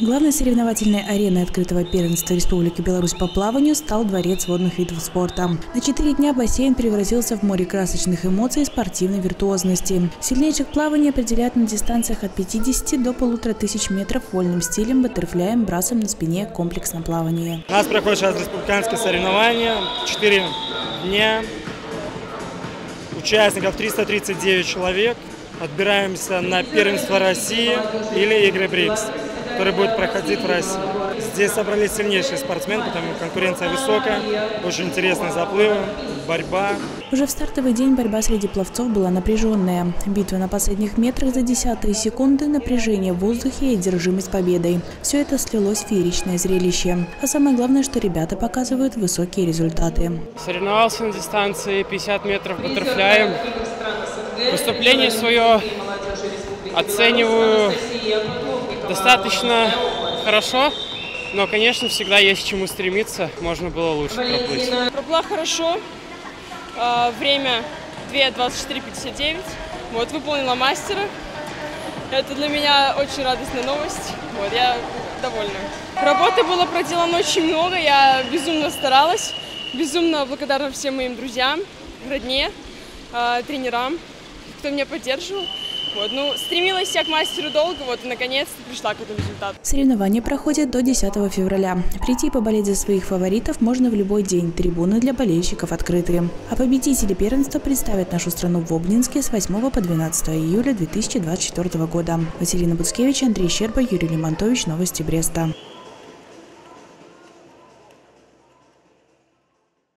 Главной соревновательной ареной открытого первенства Республики Беларусь по плаванию стал Дворец водных видов спорта. На четыре дня бассейн превратился в море красочных эмоций и спортивной виртуозности. Сильнейших плаваний определяют на дистанциях от 50 до полутора тысяч метров вольным стилем, баттерфляем, брасом на спине, комплексном плавании. У нас проходит сейчас республиканские соревнования. Четыре дня. Участников 339 человек. Отбираемся на первенство России или игры БРИКС который будет проходить в России. Здесь собрались сильнейшие спортсмены, потому что конкуренция высокая, очень интересные заплывы, борьба. Уже в стартовый день борьба среди пловцов была напряженная. Битва на последних метрах за десятые секунды, напряжение в воздухе и одержимость победой. Все это слилось в фееричное зрелище. А самое главное, что ребята показывают высокие результаты. Соревновался на дистанции 50 метров баттерфляем. Выступление свое оцениваю достаточно хорошо, но, конечно, всегда есть к чему стремиться. Можно было лучше проплыть. Проплыла хорошо. А, время 2.24.59. Вот, выполнила мастера. Это для меня очень радостная новость. Вот, я довольна. Работы было проделано очень много. Я безумно старалась. Безумно благодарна всем моим друзьям, родне, а, тренерам, кто меня поддерживал. Вот, ну, стремилась я к мастеру долго, вот, и наконец-то пришла к этому результату. Соревнования проходят до 10 февраля. Прийти и поболеть за своих фаворитов можно в любой день. Трибуны для болельщиков открыты. А победители первенства представят нашу страну в Обнинске с 8 по 12 июля 2024 года. Василина Буцкевич, Андрей Щерба, Юрий Лимонтович. Новости Бреста.